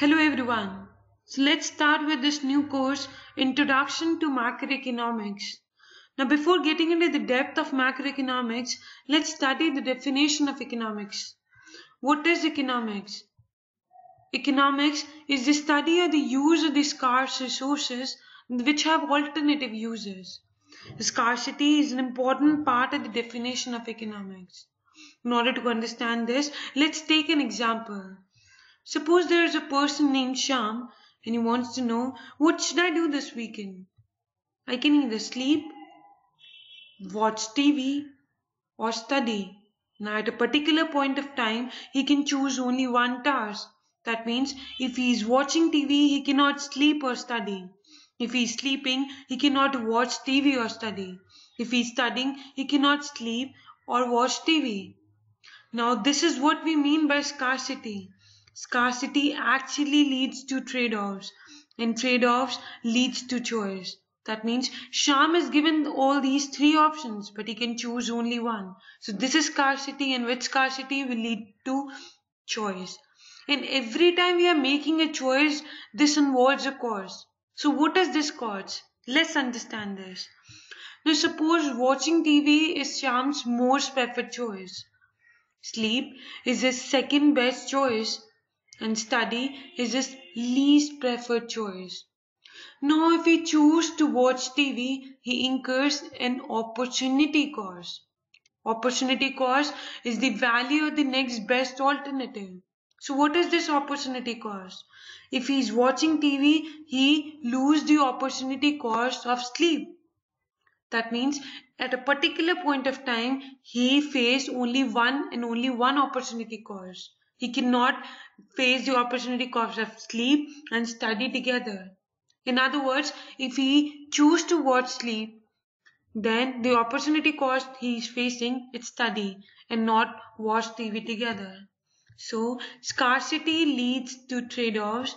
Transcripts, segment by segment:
Hello everyone. So let's start with this new course, Introduction to Macroeconomics. Now before getting into the depth of macroeconomics, let's study the definition of economics. What is economics? Economics is the study of the use of the scarce resources which have alternative uses. Scarcity is an important part of the definition of economics. In order to understand this, let's take an example. Suppose there is a person named Sham and he wants to know what should I do this weekend? I can either sleep, watch TV or study. Now at a particular point of time, he can choose only one task. That means if he is watching TV, he cannot sleep or study. If he is sleeping, he cannot watch TV or study. If he is studying, he cannot sleep or watch TV. Now this is what we mean by scarcity. Scarcity actually leads to trade-offs and trade-offs leads to choice. That means Sham is given all these three options but he can choose only one. So this is scarcity and with scarcity will lead to choice. And every time we are making a choice, this involves a cost. So what is this cost? Let's understand this. Now suppose watching TV is Sham's most preferred choice. Sleep is his second best choice and study is his least preferred choice. Now, if he chooses to watch TV, he incurs an opportunity cost. Opportunity cost is the value of the next best alternative. So what is this opportunity cost? If he is watching TV, he loses the opportunity cost of sleep. That means at a particular point of time, he face only one and only one opportunity cost. He cannot face the opportunity cost of sleep and study together. In other words, if he choose to watch sleep, then the opportunity cost he is facing is study and not watch TV together. So scarcity leads to trade-offs,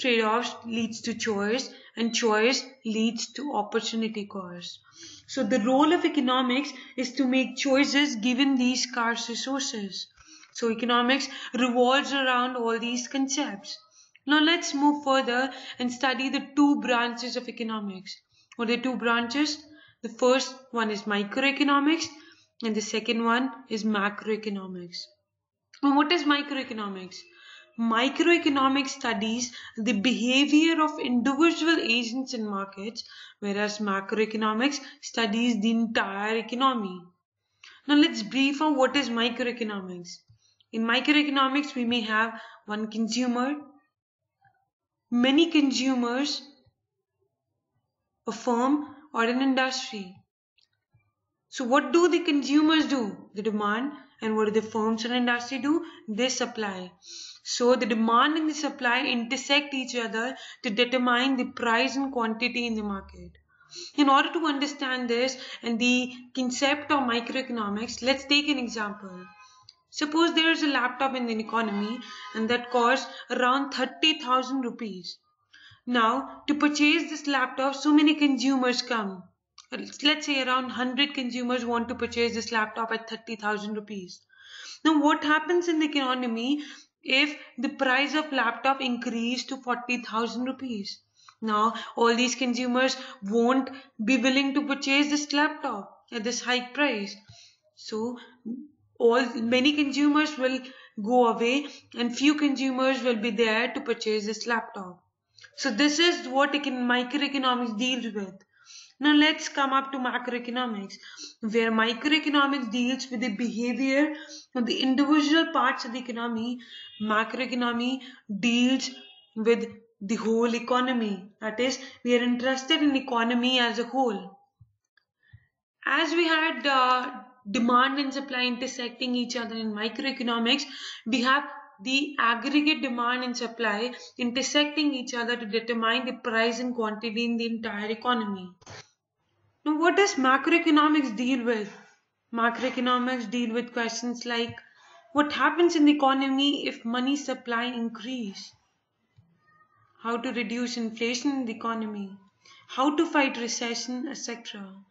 trade-offs leads to choice and choice leads to opportunity cost. So the role of economics is to make choices given these scarce resources. So economics revolves around all these concepts. Now let's move further and study the two branches of economics. What are the two branches? The first one is microeconomics and the second one is macroeconomics. Now what is microeconomics? Microeconomics studies the behavior of individual agents in markets whereas macroeconomics studies the entire economy. Now let's brief on what is microeconomics. In microeconomics, we may have one consumer, many consumers, a firm or an industry. So what do the consumers do? They demand and what do the firms and industry do? They supply. So the demand and the supply intersect each other to determine the price and quantity in the market. In order to understand this and the concept of microeconomics, let's take an example. Suppose there is a laptop in the economy and that costs around 30,000 rupees. Now, to purchase this laptop, so many consumers come. Let's say around 100 consumers want to purchase this laptop at 30,000 rupees. Now, what happens in the economy if the price of laptop increase to 40,000 rupees? Now, all these consumers won't be willing to purchase this laptop at this high price. So, all many consumers will go away and few consumers will be there to purchase this laptop. So this is what microeconomics deals with. Now let's come up to macroeconomics, where microeconomics deals with the behavior of the individual parts of the economy. Macroeconomy deals with the whole economy. That is, we are interested in economy as a whole. As we had uh, demand and supply intersecting each other in microeconomics, we have the aggregate demand and supply intersecting each other to determine the price and quantity in the entire economy. Now, what does macroeconomics deal with? Macroeconomics deal with questions like what happens in the economy if money supply increase? How to reduce inflation in the economy? How to fight recession, etc.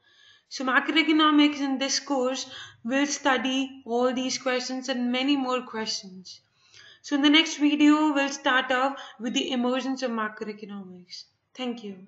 So macroeconomics in this course will study all these questions and many more questions. So in the next video, we'll start off with the emergence of macroeconomics. Thank you.